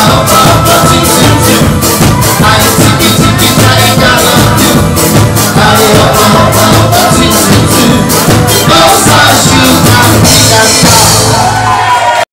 Oh,